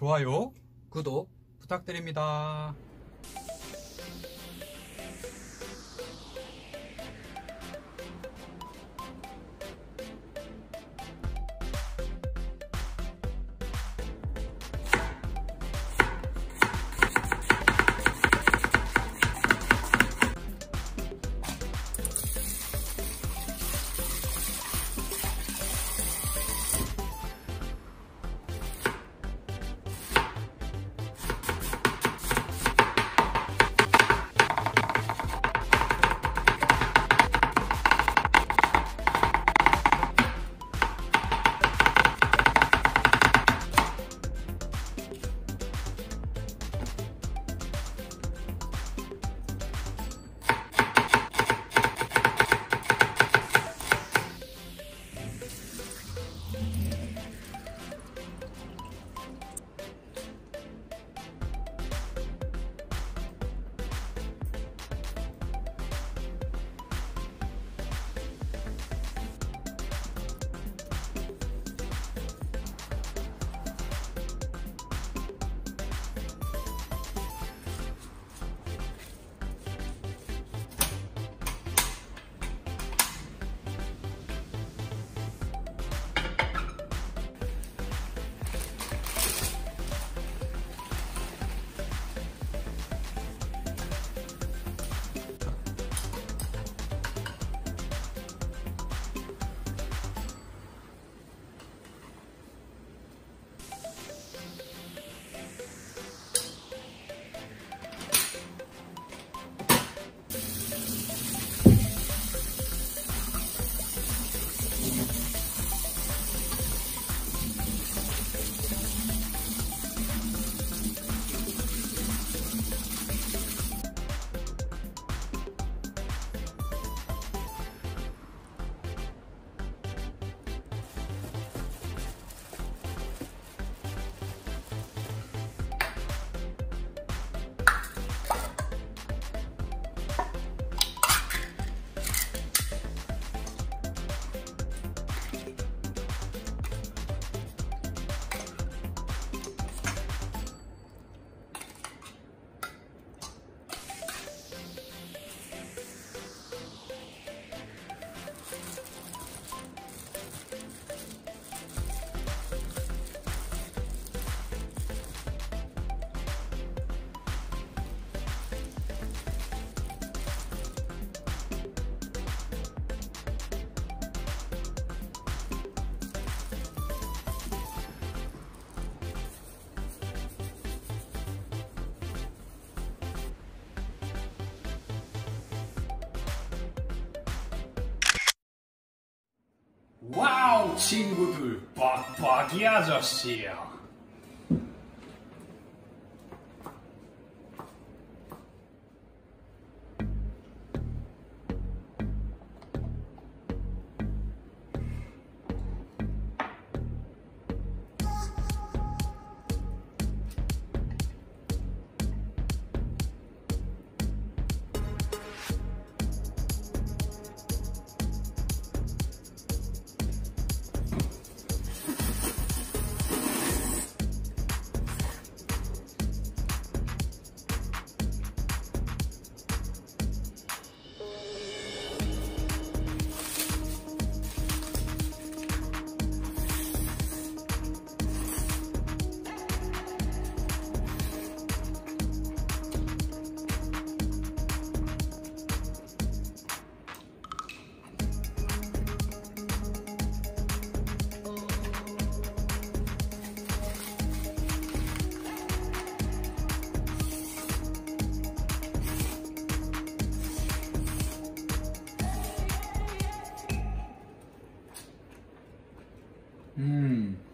좋아요, 구독 부탁드립니다. 친구들 빡빡이 아저씨야 嗯。